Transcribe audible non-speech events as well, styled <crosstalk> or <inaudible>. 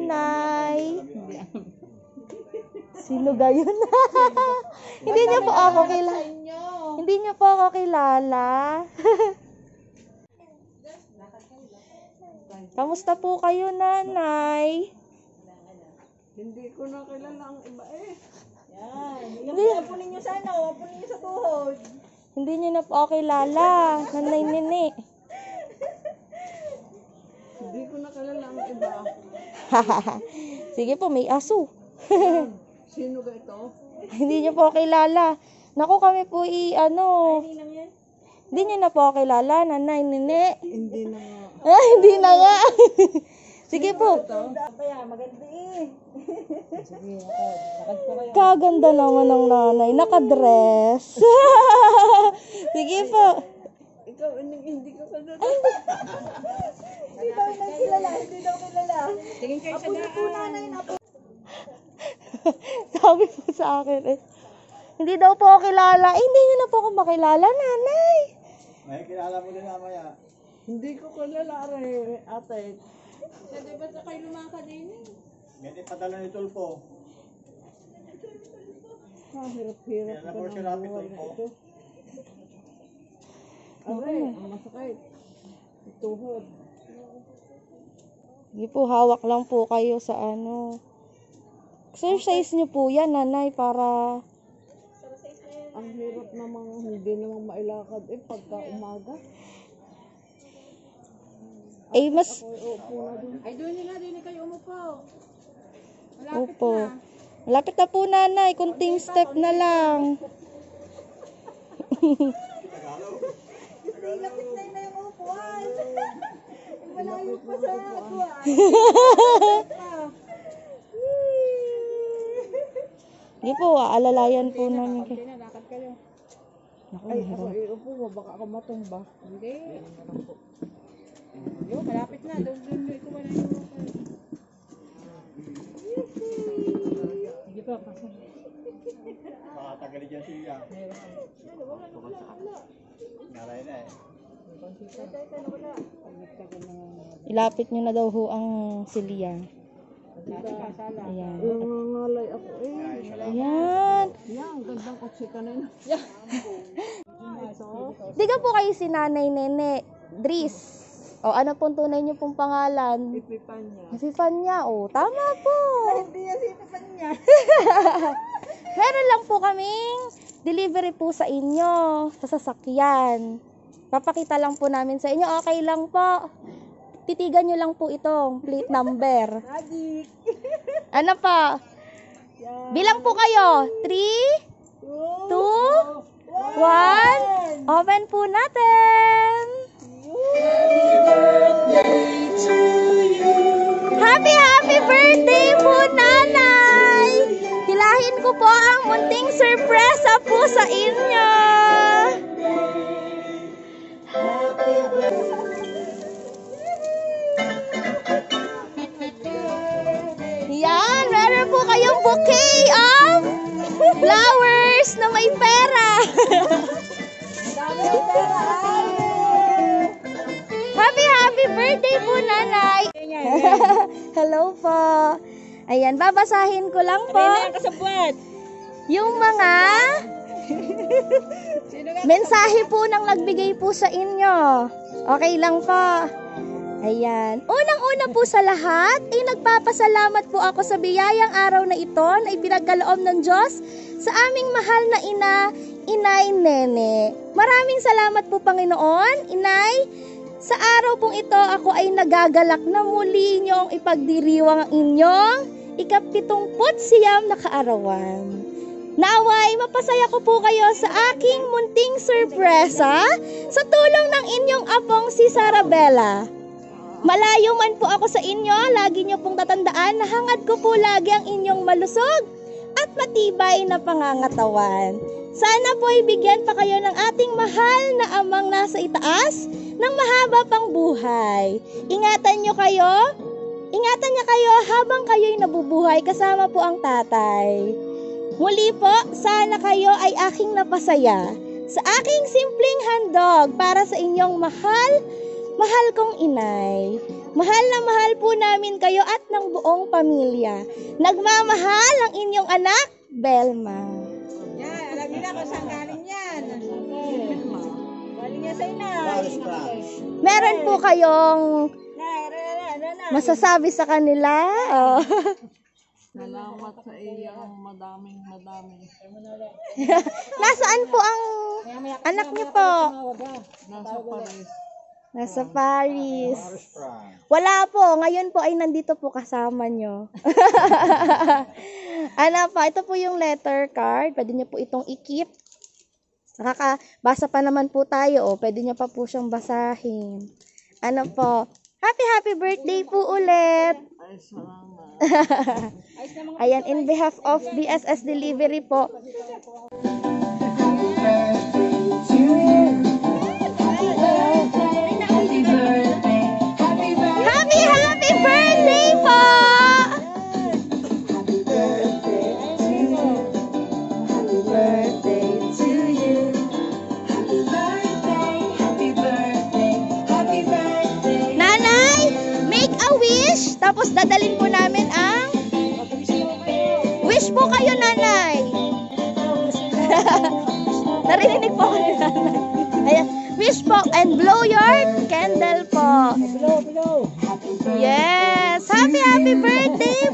Nanay. Sino gayon? <laughs> Hindi niyo po ako kilala. Hindi niyo po ako kilala. Kamusta po kayo, nanay? Hindi ko na kilala ang iba eh. Hindi, Apunin niyo sana, apunin niyo sa tuhod. hindi niyo na po ako kilala. Nanay Nene. Hindi ko na kilala ang iba. <laughs> Sige po, may aso. <laughs> Sino ga ito? Hindi niyo po kilala. Naku, kami po i, ano, hindi niyo na po kilala, nanay, nene. Hindi na nga. <laughs> Ah, hindi na nga. Sige po. Maganda eh. Kaganda naman ng nanay. Nakadress. Sige po. Ikaw, hindi, hindi ko kilala. Hindi daw na kilala, hindi daw kilala. Tingin kayo sa daan. nanay na <laughs> po. Sabi po sa akin eh. Hindi daw po ako kilala. Eh, hindi niyo na po ako makilala, nanay. May kilala mo din mamaya. Hindi ko kilala rin, ate. Ganyan padala ni Tulpo. Ah, hirap-hirap Kilala ka mo si ng Rapi buhay na Tulpo. ito. Aray, ang masakit. Tuhod. Hindi po, hawak lang po kayo sa ano. Exercise niyo po yan, nanay, para... Ang hirap namang hindi namang mailakad eh pagka umaga. Eh, mas... Ay, upo na dun. Ay, doon nila, doon kayo umupo. Opo. Malapit na po, nanay. Kunting step na lang. <laughs> Lapit na yun na yung. <laughs> Malayo pa sa upuan. Hindi po, aalalayan po namin kayo. Lakad kayo. Naku, Ay, ako iupo mo, baka ka matumba. Hindi. Yo, malapit na. Doon, doon, doon. Ba na yung Sige pa, pasok. Baka tagali dyan siya. Naray na eh. Ilapit nyo na daw ho ang silya. Ayan. Nangangalay ako eh. Ayan. Yan, gandang kotse ka na yun. <laughs> Di ka po kayo si Nanay Nene. Dris. O ano pong tunay nyo pong pangalan? Nasifan niya. O, tama po. Hindi yan sinipan niya. <laughs> Meron lang po kaming delivery po sa inyo, sa sasakyan. Papakita lang po namin sa inyo. Okay lang po. Titigan nyo lang po itong plate number. Ano pa? Yan. Bilang po kayo. 3, 2, 1. Open po natin. Happy, happy birthday po, nanay! Hilahin ko po ang munting sorpresa po sa inyo. Yan, meron po kayong bouquet of flowers na may pera. Happy, happy birthday po, nanay. <laughs> Hello po. Ayan, babasahin ko lang po yung mga mensahe po ng nagbigay po sa inyo. Okay lang po. Ayan. Unang-una po sa lahat, ay nagpapasalamat po ako sa biyayang araw na ito na ipinagkaloob ng Diyos sa aming mahal na ina, Inay Nene. Maraming salamat po Panginoon, Inay. Sa araw pong ito, ako ay nagagalak na muli niyong ipagdiriwang ang inyong ikapitumput siyam na kaarawan. Naway, mapasaya ko po kayo sa aking munting sorpresa sa tulong ng inyong apong si Sarabella. Malayo man po ako sa inyo, lagi niyo pong tatandaan na hangad ko po lagi ang inyong malusog at matibay na pangangatawan. Sana po ibigyan pa kayo ng ating mahal na amang nasa itaas ng mahaba pang buhay. Ingatan nyo kayo, ingatan niya kayo habang kayo'y nabubuhay kasama po ang tatay. Muli po, sana kayo ay aking napasaya sa aking simpleng handog para sa inyong mahal Mahal kong inay, mahal na mahal po namin kayo at ng buong pamilya. Nagmamahal ang inyong anak, Belma. Yan, alam niyo na kung saan galing yan. Galing yan sa inay. Meron po kayong masasabi sa kanila? Oh. <laughs> Salamat sa iyong madaming madami. <laughs> Nasaan po ang anak niyo po? Nasa Paris. Nasa Paris. Wala po. Ngayon po ay nandito po kasama nyo. <laughs> ano pa, ito po yung letter card. Pwede nyo po itong ikip. Nakakabasa pa naman po tayo. Oh. Pwede nyo pa po siyang basahin. Ano po. Happy, happy birthday po ulit. Ay, salamat. <laughs> Ayan, in behalf of BSS Delivery po. Tapos dadalin po namin ang wish po kayo nanay. <laughs> Narinig po kayo nanay. Ayan. Wish po and blow your candle po. Yes. Happy happy birthday